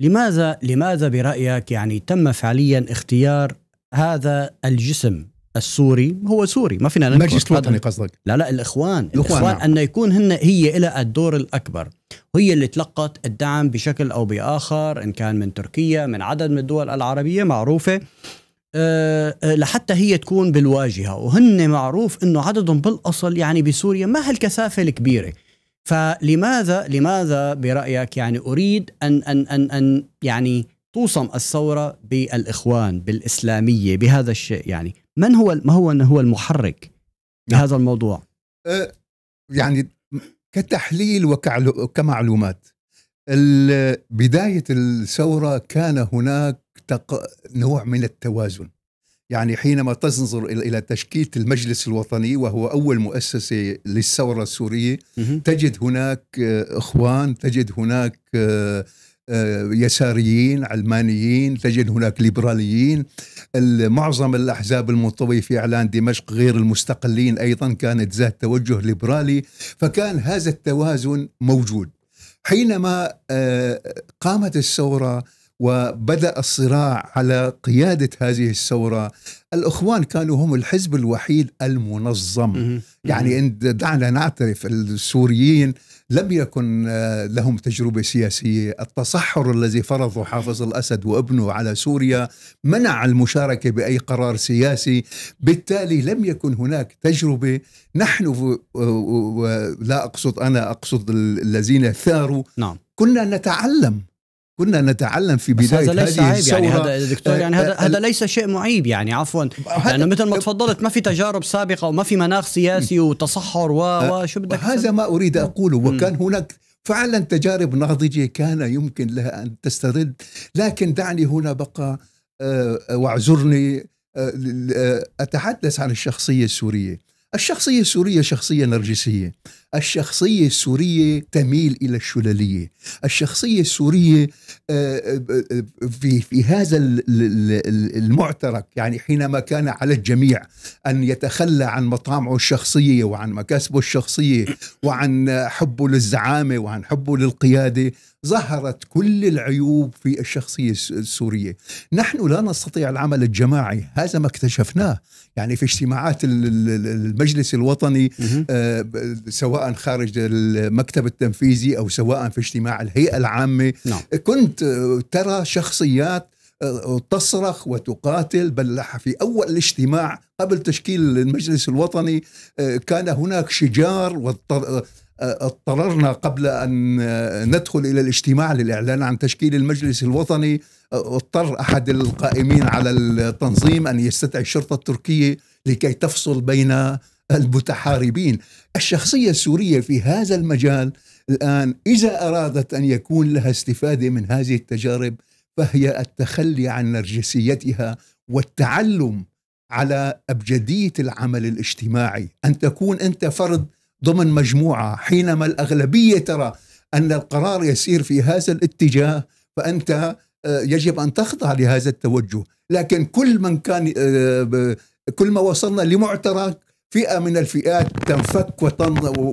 لماذا لماذا برأيك يعني تم فعليا اختيار هذا الجسم السوري؟ هو سوري ما فينا المجلس الوطني قصدك. لا لا الإخوان. الإخوان, الإخوان نعم. أن يكون هن هي لها الدور الأكبر. وهي اللي تلقت الدعم بشكل أو بآخر إن كان من تركيا من عدد من الدول العربية معروفة. أه لحتى هي تكون بالواجهة. وهن معروف إنه عددهم بالأصل يعني بسوريا ما هالكثافة الكبيرة. فلماذا لماذا برأيك يعني أريد ان ان ان أن يعني توصم الثورة بالإخوان بالإسلامية بهذا الشيء؟ يعني من هو ما هو هو المحرك لهذا نعم. الموضوع؟ أه يعني كتحليل وكمعلومات بداية الثورة كان هناك نوع من التوازن. يعني حينما تنظر إلى تشكيلة المجلس الوطني وهو أول مؤسسة للثورة السورية تجد هناك إخوان تجد هناك آه، آه، يساريين علمانيين تجد هناك ليبراليين. معظم الأحزاب المنطوية في إعلان دمشق غير المستقلين أيضا كانت ذات توجه ليبرالي فكان هذا التوازن موجود. حينما آه، قامت الثورة وبدأ الصراع على قيادة هذه الثورة. الأخوان كانوا هم الحزب الوحيد المنظم. يعني دعنا نعترف السوريين لم يكن آه، لهم تجربة سياسية، التصحر الذي فرضه حافظ الأسد وابنه على سوريا منع المشاركة بأي قرار سياسي، بالتالي لم يكن هناك تجربة، نحن لا أقصد أنا أقصد الذين ثاروا. نعم. كنا نتعلم كنا نتعلم في بدايه هذا ليس هذه عيب يعني هذا دكتور يعني هذا هذا ليس شيء معيب يعني عفوا. لأنه مثل ما تفضلت ما في تجارب سابقة وما في مناخ سياسي وتصحر وشو بدك هذا ما أريد أقوله وكان هناك فعلا تجارب ناضجة كان يمكن لها أن تسترد لكن دعني هنا بقى واعذرني أتحدث عن الشخصية السورية. الشخصية السورية شخصية نرجسية. الشخصية السورية تميل إلى الشللية الشخصية السورية آه، آه، في, في هذا المعترك يعني حينما كان على الجميع أن يتخلى عن مطامعه الشخصية وعن مكاسبه الشخصية وعن حبه للزعامة وعن حبه للقيادة ظهرت كل العيوب في الشخصية السورية. نحن لا نستطيع العمل الجماعي هذا ما اكتشفناه. يعني في اجتماعات المجلس الوطني آه، سواء خارج المكتب التنفيذي أو سواء في اجتماع الهيئة العامة نعم. كنت ترى شخصيات آه، تصرخ وتقاتل بل في أول الاجتماع قبل تشكيل المجلس الوطني آه، كان هناك شجار اضطررنا قبل أن ندخل إلى الاجتماع للإعلان عن تشكيل المجلس الوطني اضطر أحد القائمين على التنظيم أن يستدعي الشرطة التركية لكي تفصل بين المتحاربين. الشخصية السورية في هذا المجال الآن إذا أرادت أن يكون لها استفادة من هذه التجارب فهي التخلي عن نرجسيتها والتعلم على أبجدية العمل الاجتماعي. أن تكون أنت فرد ضمن مجموعة حينما الأغلبية ترى أن القرار يسير في هذا الاتجاه فأنت آه، يجب أن تخضع لهذا التوجه، لكن كل من كان آه، كل ما وصلنا لمعترك فئة من الفئات تنفك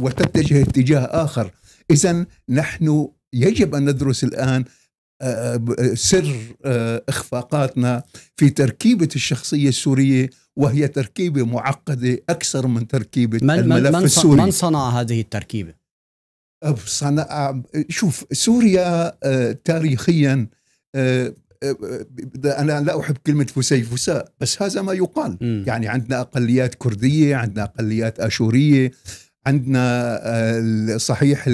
وتتجه اتجاه آخر، اذا نحن يجب أن ندرس الآن آه، سر إخفاقاتنا في تركيبة الشخصية السورية وهي تركيبة معقدة أكثر من تركيبة من الملف من السوري من صنع هذه التركيبة؟ صنع شوف سوريا آه، تاريخيا آه، آه، أنا لا أحب كلمة فسيفساء بس هذا ما يقال. م. يعني عندنا أقليات كردية عندنا أقليات آشورية عندنا صحيح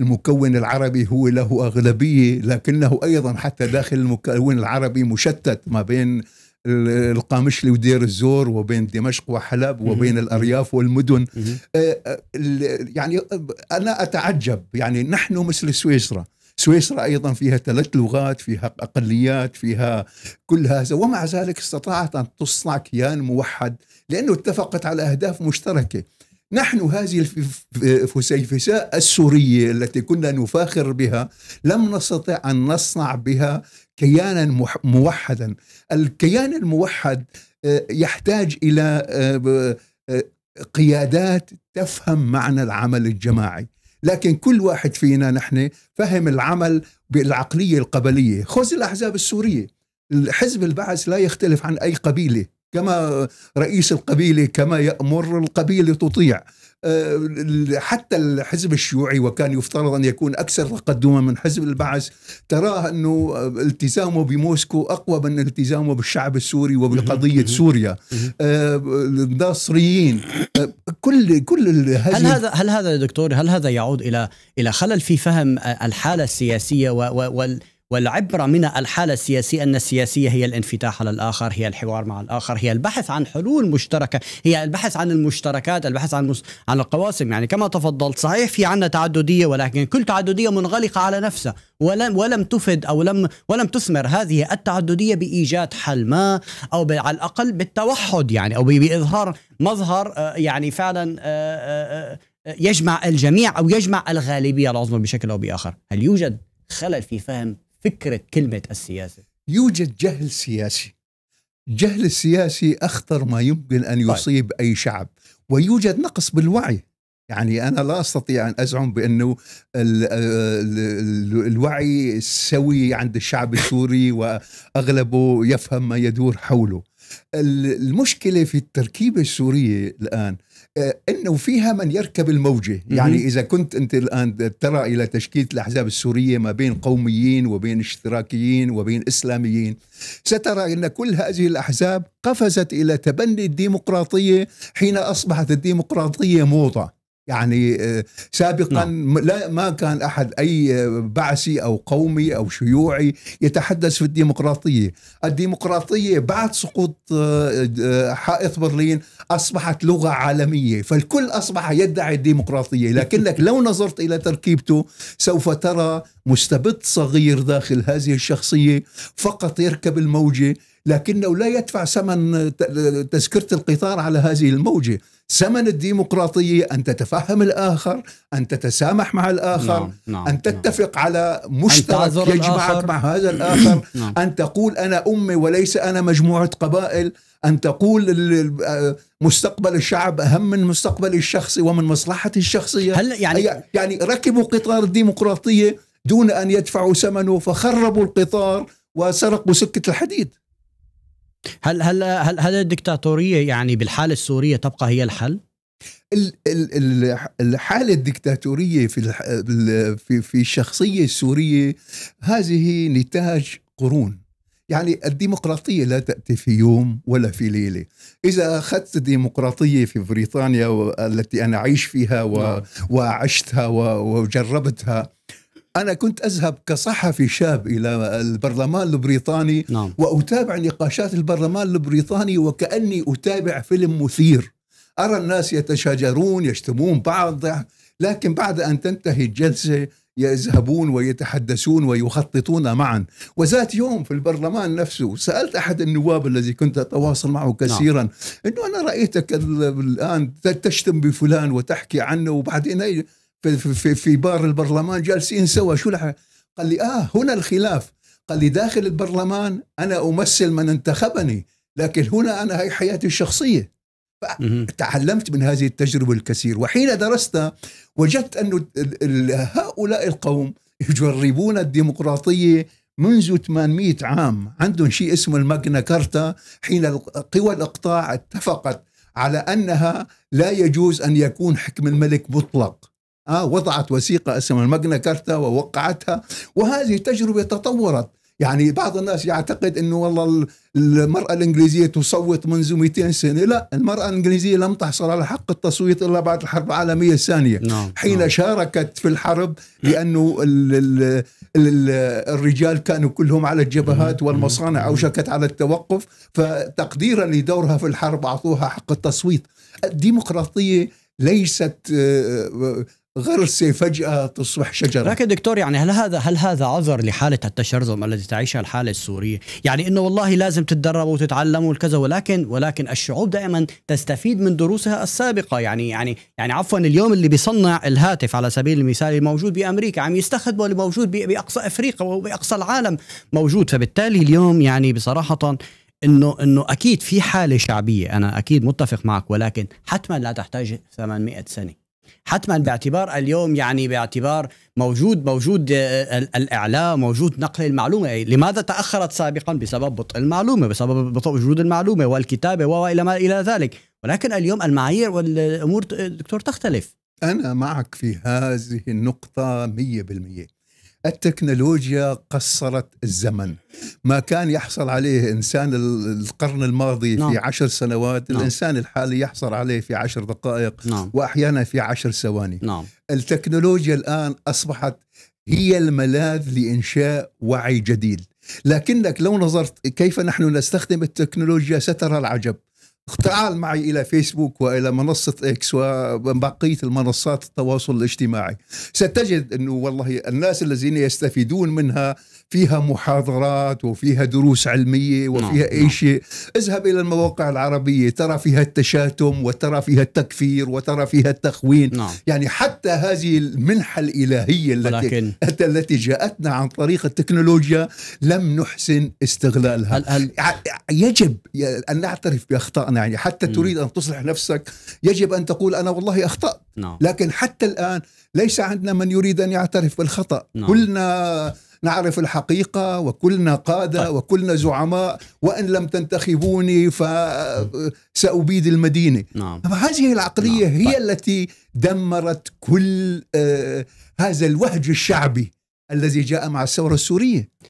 المكون العربي هو له أغلبية لكنه أيضا حتى داخل المكون العربي مشتت ما بين القامشلي ودير الزور وبين دمشق وحلب وبين الأرياف والمدن. آه، آه، يعني أنا أتعجب. يعني نحن مثل سويسرا سويسرا أيضا فيها ثلاث لغات فيها أقليات فيها كل هذا. ومع ذلك استطاعت أن تصنع كيان موحد لأنه اتفقت على أهداف مشتركة. نحن هذه الفسيفساء السورية التي كنا نفاخر بها لم نستطع أن نصنع بها كيانا موحدا. الكيان الموحد آه، يحتاج إلى آه، آه، قيادات تفهم معنى العمل الجماعي. لكن كل واحد فينا نحن فهم العمل بالعقلية القبلية. خذ الأحزاب السورية. حزب البعث لا يختلف عن أي قبيلة. كما رئيس القبيلة كما يأمر القبيلة تطيع. آه، حتى الحزب الشيوعي وكان يفترض أن يكون أكثر تقدما من حزب البعث تراه أنه التزامه بموسكو أقوى من التزامه بالشعب السوري وبقضية سوريا. آه، الناصريين آه، كل كل هل هذا هل هذا دكتور هل هذا يعود إلى إلى خلل في فهم الحالة السياسية وال والعبرة من الحالة السياسية أن السياسية هي الانفتاح على الآخر هي الحوار مع الآخر هي البحث عن حلول مشتركة هي البحث عن المشتركات البحث عن مس... عن القواسم. يعني كما تفضلت صحيح في عنا تعددية ولكن كل تعددية منغلقة على نفسها. ولم ولم تفد أو لم ولم تثمر هذه التعددية بإيجاد حل ما أو على الأقل بالتوحد يعني أو بإظهار مظهر آه، يعني فعلا آه، آه، يجمع الجميع أو يجمع الغالبية العظمى بشكل أو بآخر. هل يوجد خلل في فهم فكرة كلمة السياسة يوجد جهل سياسي الجهل السياسي أخطر ما يمكن أن طيب. يصيب طيب. أي شعب ويوجد نقص بالوعي يعني أنا لا أستطيع أن أزعم بأنه ال ال الوعي سوي عند الشعب السوري وأغلبه يفهم ما يدور حوله المشكلة في التركيبة السورية الآن إنه فيها من يركب الموجة. يعني إذا كنت أنت الآن ترى إلى تشكيلة الأحزاب السورية ما بين قوميين وبين اشتراكيين وبين إسلاميين سترى إن كل هذه الأحزاب قفزت إلى تبني الديمقراطية حين أصبحت الديمقراطية موضة. يعني آه، سابقا نعم. لا ما كان أحد أي بعثي أو قومي أو شيوعي يتحدث في الديمقراطية، الديمقراطية بعد سقوط آه، آه، حائط برلين أصبحت لغة عالمية، فالكل أصبح يدعي الديمقراطية، لكنك لو نظرت إلى تركيبته سوف ترى مستبد صغير داخل هذه الشخصية فقط يركب الموجة لكنه لا يدفع ثمن تذكرة القطار على هذه الموجة ثمن الديمقراطية أن تتفهم الآخر أن تتسامح مع الآخر نعم. نعم. أن تتفق نعم. على مشترك يجمعك الآخر. مع هذا الآخر نعم. أن تقول أنا أمي وليس أنا مجموعة قبائل أن تقول مستقبل الشعب أهم من مستقبل الشخصي ومن مصلحة الشخصية هل يعني يعني ركبوا قطار الديمقراطية دون أن يدفعوا ثمنه فخربوا القطار وسرقوا سكة الحديد هل هل هل هل الدكتاتورية يعني بالحالة السورية تبقى هي الحل؟ الحالة الدكتاتورية في في في الشخصية السورية هذه نتاج قرون يعني الديمقراطية لا تأتي في يوم ولا في ليلة إذا أخذت الديمقراطية في بريطانيا التي أنا أعيش فيها نعم. وعشتها وجربتها أنا كنت أذهب كصحفي شاب إلى البرلمان البريطاني نعم. وأتابع نقاشات البرلمان البريطاني وكأني أتابع فيلم مثير أرى الناس يتشاجرون يشتمون بعض لكن بعد أن تنتهي الجلسة يذهبون ويتحدثون ويخططون معا وذات يوم في البرلمان نفسه سألت أحد النواب الذي كنت أتواصل معه كثيرا نعم. أنه أنا رأيتك الآن تشتم بفلان وتحكي عنه وبعدين في, في, في بار البرلمان جالسين سوا. شو لح... قال لي آه هنا الخلاف. قال لي داخل البرلمان أنا أمثل من انتخبني لكن هنا أنا هي حياتي الشخصية. تعلمت من هذه التجربة الكثير. وحين درست وجدت أن هؤلاء هؤلاء يجربون الديمقراطية منذ 800 عام. عندهم شيء اسمه الماجنا كارتا. حين قوى الإقطاع اتفقت على أنها لا يجوز أن يكون حكم الملك مطلق. وضعت وثيقة اسمها الماجنا كارتا ووقعتها وهذه التجربة تطورت يعني بعض الناس يعتقد إنه والله المرأة الإنجليزية تصوت منذ 200 سنة، لا المرأة الإنجليزية لم تحصل على حق التصويت إلا بعد الحرب العالمية الثانية نعم. حين نعم. شاركت في الحرب لأنه ال ال ال الرجال كانوا كلهم على الجبهات والمصانع اوشكت على التوقف فتقديرا لدورها في الحرب أعطوها حق التصويت. الديمقراطية ليست آه، غرسه فجأة تصبح شجرة. لكن دكتور يعني هل هذا هل هذا عذر لحالة التشرذم التي تعيشها الحالة السورية؟ يعني إنه والله لازم تتدربوا وتتعلموا وكذا ولكن ولكن الشعوب دائما تستفيد من دروسها السابقة. يعني يعني يعني عفوا اليوم اللي بيصنع الهاتف على سبيل المثال الموجود بأمريكا عم يستخدمه اللي موجود بأقصى أفريقيا وبأقصى العالم موجود. فبالتالي اليوم يعني بصراحة انه إنه أكيد في حالة شعبية. أنا أكيد متفق معك ولكن حتما لا تحتاج 800 سنة. حتما باعتبار اليوم يعني باعتبار موجود موجود آه، الإعلام موجود نقل المعلومة. لماذا تأخرت سابقا؟ بسبب بطء المعلومة بسبب بطء وجود المعلومة والكتابة وإلى ما إلى ذلك. ولكن اليوم المعايير والأمور دكتور تختلف. أنا معك في هذه النقطة 100% التكنولوجيا قصرت الزمن ما كان يحصل عليه إنسان القرن الماضي نعم. في عشر سنوات نعم. الإنسان الحالي يحصل عليه في عشر دقائق نعم. وأحيانا في عشر ثواني نعم. التكنولوجيا الآن أصبحت هي الملاذ لإنشاء وعي جديد لكنك لو نظرت كيف نحن نستخدم التكنولوجيا سترى العجب تعال معي إلى فيسبوك وإلى منصة إكس وبقيه المنصات التواصل الاجتماعي. ستجد إنه والله الناس الذين يستفيدون منها فيها محاضرات وفيها دروس علمية وفيها نعم. أي نعم. شيء اذهب إلى المواقع العربية ترى فيها التشاتم وترى فيها التكفير وترى فيها التخوين نعم. يعني حتى هذه المنحة الإلهية التي. التي جاءتنا عن طريق التكنولوجيا لم نحسن استغلالها هل هل... يجب أن نعترف بأخطائنا يعني حتى م. تريد أن تصلح نفسك يجب أن تقول أنا والله أخطأت نعم. لكن حتى الآن ليس عندنا من يريد أن يعترف بالخطأ نعم. كلنا نعرف الحقيقة وكلنا قادة طيب. وكلنا زعماء وإن لم تنتخبوني فسأبيد المدينة نعم. هذه العقلية نعم. هي طيب. التي دمرت كل آه هذا الوهج الشعبي الذي جاء مع الثورة السورية